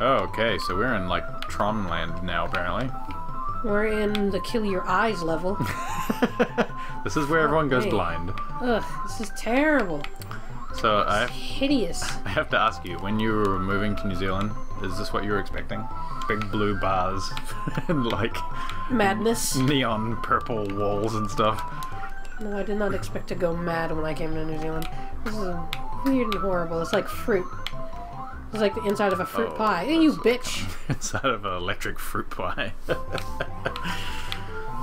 Oh, okay, so we're in like Tron land now, apparently. We're in the kill your eyes level. this is where everyone goes Okay. blind. Ugh, this is terrible. So I have, Hideous. I have to ask you, when you were moving to New Zealand, is this what you were expecting? Big blue bars and like Madness. neon purple walls and stuff. No, I did not expect to go mad when I came to New Zealand. This is weird and horrible. It's like fruit. It's like the inside of a fruit Oh, pie. Hey, you bitch. Inside of an electric fruit pie.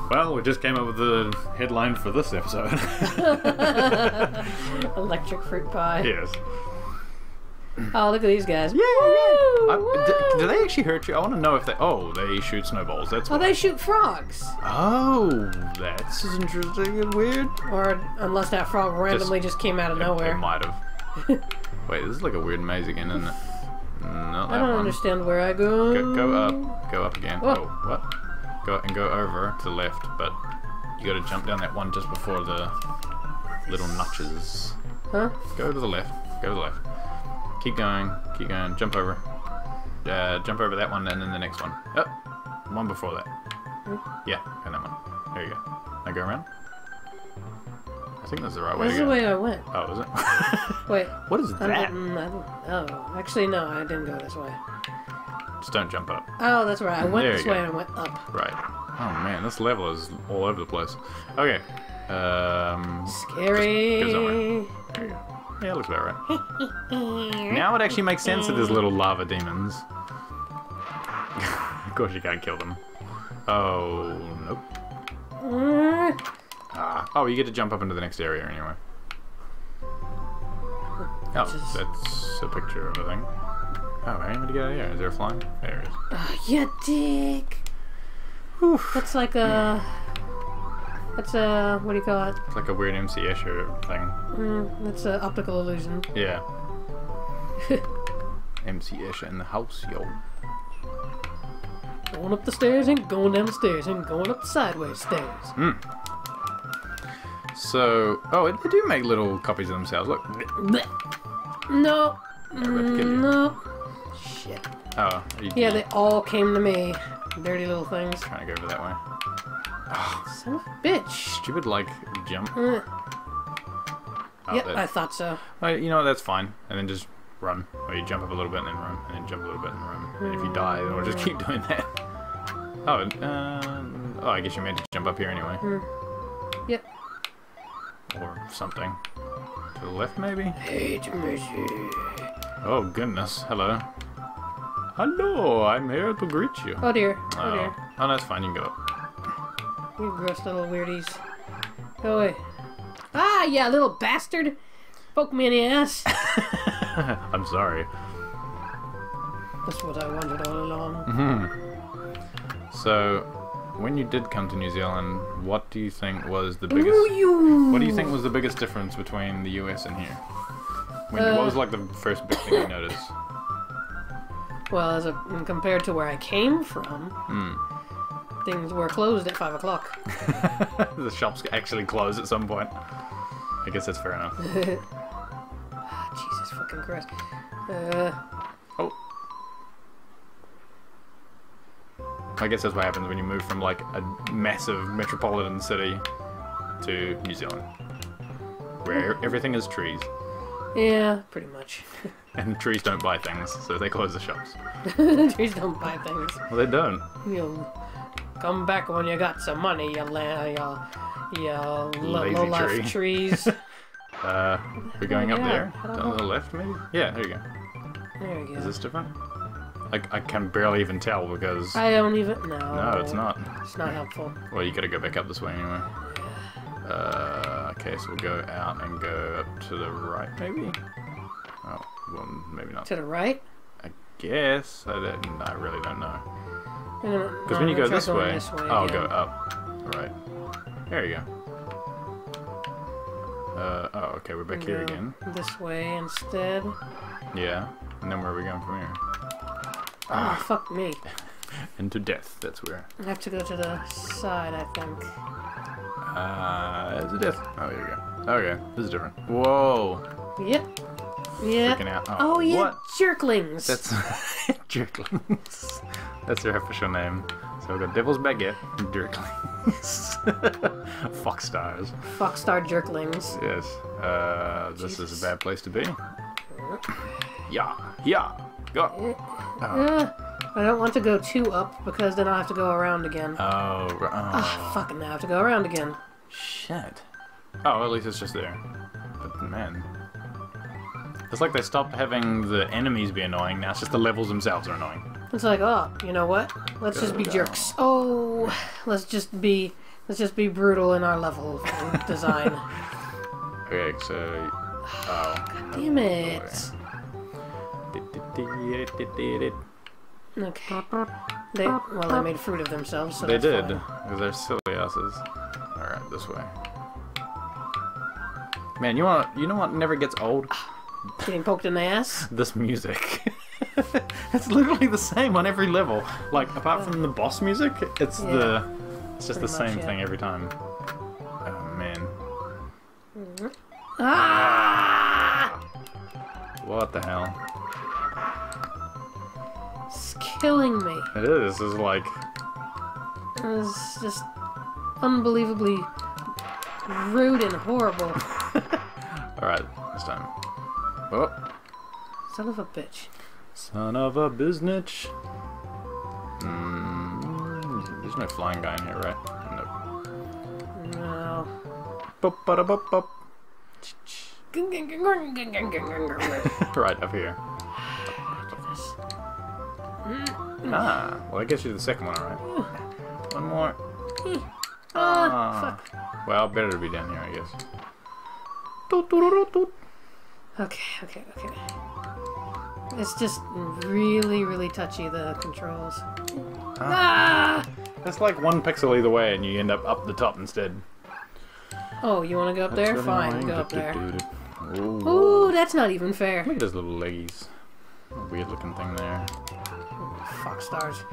well, we just came up with the headline for this episode. Electric fruit pie. yes. Oh, look at these guys. Yeah! I, do, do they actually hurt you? I want to know if they. Oh, they shoot snowballs. That's Oh, why. they shoot frogs. Oh, that's interesting and weird. Or unless that frog randomly just, came out of It nowhere. might have. Wait, this is like a weird maze again, isn't it? That I don't one. understand where I go. Go, go up. Go up again. Oh. Oh, what? Go and go over to the left, but you got to jump down that one just before the little notches. Huh? Go to the left. Go to the left. Keep going. Keep going. Jump over. Uh, jump over that one and then the next one. Oh, one before that. Yeah, and that one. There you go. Now go around. I think that's the right way That's the way I went. Oh, is it? Wait. what is that? didn't, oh, actually, no, I didn't go this way. Just don't jump up. Oh, that's right. I went There this way and I went up. Right. Oh man, this level is all over the place. Okay. Um. Scary. goes somewhere. There you go. Yeah, it looks about right. Now it actually makes sense that there's little lava demons. of course you can't kill them. Oh, nope. Mm, Ah. Oh, you get to jump up into the next area anyway. Oh, Just- that's a picture of a thing. Oh, I need to get out of here. Is there a flying? There it is. ah, you dick. That's like a. That's a. What do you call it? It's like a weird MC Escher thing. Mm, that's an optical illusion. Yeah. MC Escher in the house, yo. Going up the stairs and going down the stairs and going up the sideways stairs. So, oh, they do make little copies of themselves. Look. No. They're about to kill you. No. Shit. Oh, you, Yeah, they all came to me. Dirty little things. trying to go over that way. Son of a bitch. Stupid, like, jump. Uh, Oh, yeah, that- I thought so. oh, you know what, that's fine. And then just run. Or you jump up a little bit and then run. And then jump a little bit and run. And if you die, then we'll just keep doing that. Oh, um, oh, I guess you're meant to jump up here anyway. Yep. Or something. To the left, maybe? Hate mercy. Oh, goodness. Hello. Hello, I'm here to greet you. Oh dear. Oh, Oh, dear. oh that's fine. You can go up. You gross little weirdies. Go away. Ah, yeah, little bastard. Poke me in the ass. I'm sorry. That's what I wondered all along. Mm-hmm. So, when you did come to New Zealand, what do you think was the biggest? Ooh. What do you think was the biggest difference between the US and here? When, Uh, what was like the first big thing you noticed? Well, as a, compared to where I came from, Hmm. things were closed at five o'clock. the shops actually close at some point. I guess that's fair enough. Ah, Jesus fucking Christ. Uh, I guess that's what happens when you move from like a massive metropolitan city to New Zealand, where everything is trees, yeah, pretty much. and trees don't buy things, so they close the shops. Trees don't buy things. Well, they don't. You'll come back when you got some money, you la- you, you low life tree. trees. Uh, we're going up Yeah, there. Don't Down to the left, maybe? Yeah, there you go. there you go. Is this different? I, I can barely even tell because... I don't even know. No, it's not. It's not helpful. Well, you gotta go back up this way anyway. Uh, okay, so we'll go out and go up to the right, maybe? Oh, well, maybe not. To the right? I guess. I, don't, I really don't know. Because Because when you go this way... this way oh, again. go up. Right. There you go. Uh, oh, okay, we're back here again. This way instead. Yeah. And then where are we going from here? Ah, fuck me. Into death, that's where. I have to go to the side, I think. Uh, is it death? Oh, here we go. Okay, this is different. Whoa! Yep. Yeah. Freaking out. Oh, yeah, What? jerklings. That's Jerklings. That's their official name. So we've got Devil's Baguette Jerklings. Fox stars. Fox star jerklings. Yes. Uh, this is a bad place to be. Yeah. Yeah. Go. Oh. Uh, I don't want to go too up because then I have to go around again. Oh. ri- oh. Fucking now I have to go around again. Shit. Oh, at least it's just there. But man. It's like they stopped having the enemies be annoying, now it's just the levels themselves are annoying. It's like, oh, you know what? Let's just be Go. jerks. Oh, let's just be, let's just be brutal in our level design. Okay, so. Oh. Damn it. Okay. They well, they made fruit of themselves, so They did, because they're silly asses. Alright, this way. Man, you want you know what never gets old? Ah, getting poked in the ass. This music. it's literally the same on every level. Like apart from the boss music, it's Yeah. the it's just the Pretty much, same yeah. thing every time. Oh man. Mm-hmm. Ah! ah! What the hell? Killing me. It is. It's like It's just unbelievably rude and horrible. Alright, this time. Oh, Son of a bitch. son of a biznitch. Mm, there's no flying guy in here, right? No. No. Bop, bada, bop, bop. Ah, right up here. Ah, well, I guess you're the second one, alright. One more. Ah, Ah. Well, better to be down here, I guess. Okay, okay, okay. It's just really, really touchy, the controls. Ah! It's like one pixel either way, and you end up up the top instead. Oh, you want to go up there? Fine, annoying. go up there. Ooh. Ooh, that's not even fair. Look at those little leggies. Weird looking thing there. Fox stars.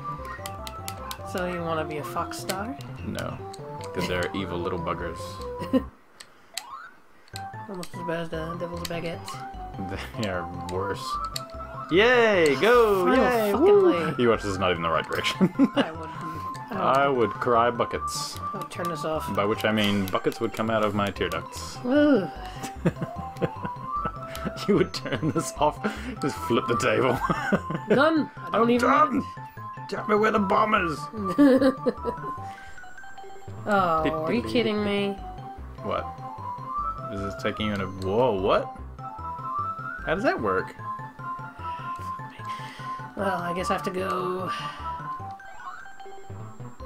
So you want to be a fox star? No. Because they're evil little buggers. Almost as bad as the devil's baguette. They are worse. Yay! Go! Final Yay! Woo! way. You watch this is not even the right direction. I would, I I would cry buckets. I would turn this off. By which I mean buckets would come out of my tear ducts. You would turn this off, just flip the table. done. I don't even. Done! Tell me where the bomb is! Oh, are you kidding me? What? Is this taking you in a. Whoa, what? How does that work? Well, I guess I have to go.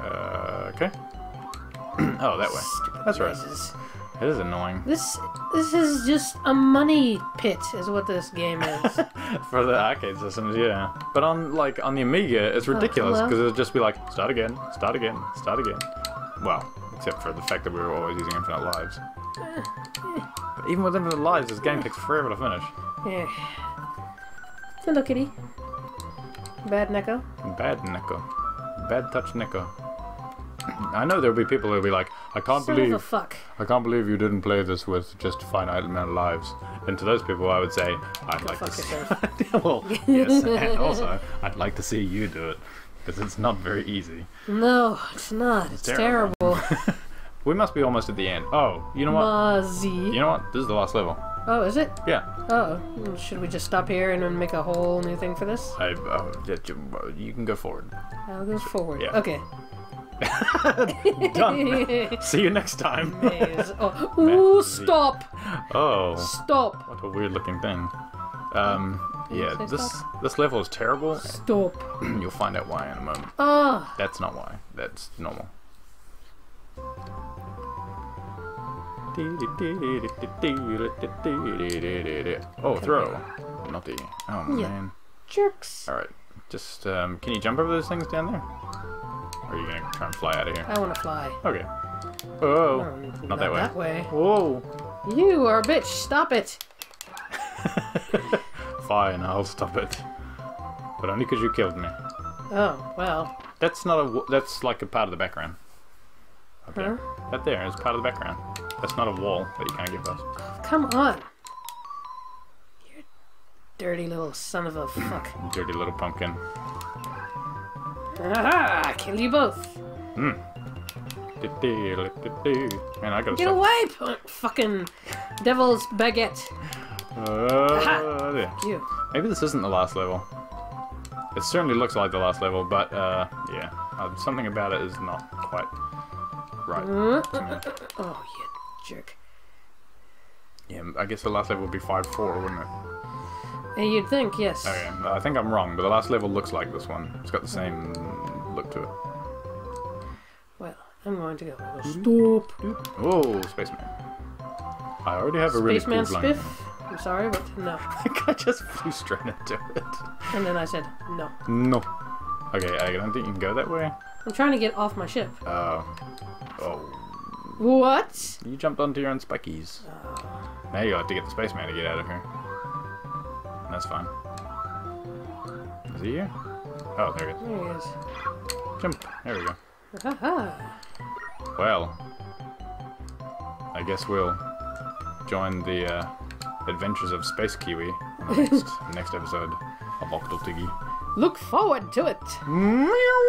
Uh, okay. oh, that way. Stupid That's right. It is annoying. This this is just a money pit, is what this game is. For the arcade systems, yeah. But on like on the Amiga, it's oh, ridiculous hello? because it'll just be like start again, start again, start again. Well, except for the fact that we were always using infinite lives. But even with infinite lives, this game takes forever to finish. yeah. Hello, kitty. Bad Neko. Bad Neko, bad touch Neko. I know there'll be people who'll be like, I can't Son believe, fuck. I can't believe you didn't play this with just a finite amount of lives. And to those people, I would say, I'd like fuck to see. well, yes, and also, I'd like to see you do it because it's not very easy. No, it's not. It's terrible. terrible. We must be almost at the end. Oh, you know what? Mozzie. You know what? This is the last level. Oh, is it? Yeah. Oh, should we just stop here and then make a whole new thing for this? I, uh, you- you can go forward. I'll go forward. Yeah. Okay. Done. See you next time. Oh, ooh, stop! Oh, Stop! what a weird looking thing. Um, yeah, this stop? this level is terrible. Stop. You'll find out why in a moment. Ah, That's not why. That's normal. Oh, throw. Not the. Oh, Yeah. man. jerks. Alright. Just, um, can you jump over those things down there? Or are you gonna try and fly out of here? I want to fly. Okay. Oh, No, not that way. That way. Whoa. You are a bitch. Stop it. Fine, I'll stop it. But only because you killed me. Oh, well. That's not a. w- That's like a part of the background. Okay. Huh? That there is part of the background. That's not a wall that you can't give us. Come on. You're dirty little son of a fuck. Dirty little pumpkin. Aha! Kill you both. Hmm. Man, I gotta Get stop. away, fucking devil's baguette. Uh, there. You. Maybe this isn't the last level. It certainly looks like the last level, but uh, yeah, uh, something about it is not quite right. to me. Oh, you jerk. Yeah, I guess the last level would be 5-4, wouldn't it? Hey, you'd think, yes. Okay, I think I'm wrong, but the last level looks like this one. It's got the same look to it. Well, I'm going to go. Stop. Oh, spaceman. I already have a really Spaceman cool blind. spiff. I'm sorry, but no. I think I just flew straight into it. And then I said no. No. Okay, I don't think you can go that way. I'm trying to get off my ship. Uh, oh. What? You jumped onto your own spikies. Now you have to get the spaceman to get out of here. That's fine. Is he here? Oh, there he is. There he is. Jump. There we go. Well, I guess we'll join the uh, adventures of Space Kiwi on the next, next episode of Octotiggy. Look forward to it. Meow.